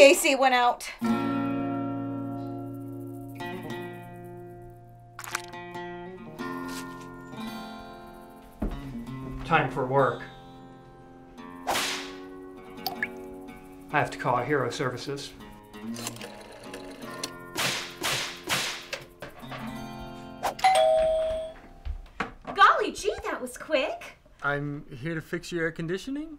AC went out. Time for work. I have to call Hero Services. Golly gee, that was quick. I'm here to fix your air conditioning.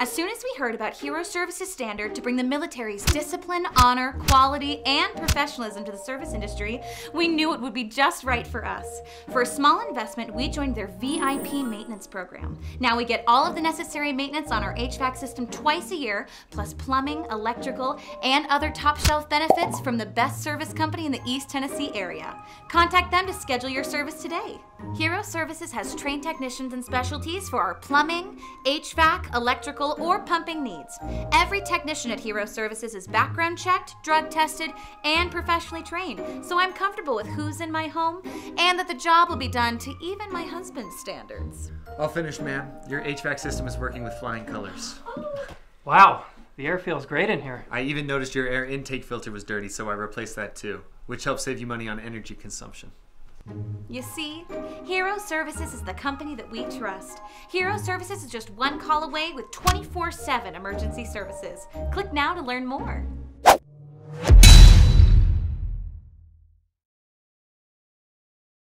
As soon as we heard about Hero Services Standard to bring the military's discipline, honor, quality, and professionalism to the service industry, we knew it would be just right for us. For a small investment, we joined their VIP maintenance program. Now we get all of the necessary maintenance on our HVAC system twice a year, plus plumbing, electrical, and other top shelf benefits from the best service company in the East Tennessee area. Contact them to schedule your service today. Hero Services has trained technicians and specialties for our plumbing, HVAC, electrical, or pumping needs. Every technician at Hero Services is background checked, drug tested, and professionally trained, so I'm comfortable with who's in my home and that the job will be done to even my husband's standards. All finished, ma'am. Your HVAC system is working with flying colors. Wow, the air feels great in here. I even noticed your air intake filter was dirty, so I replaced that too, which helps save you money on energy consumption. You see, Hero Services is the company that we trust. Hero Services is just one call away with 24 7 emergency services. Click now to learn more.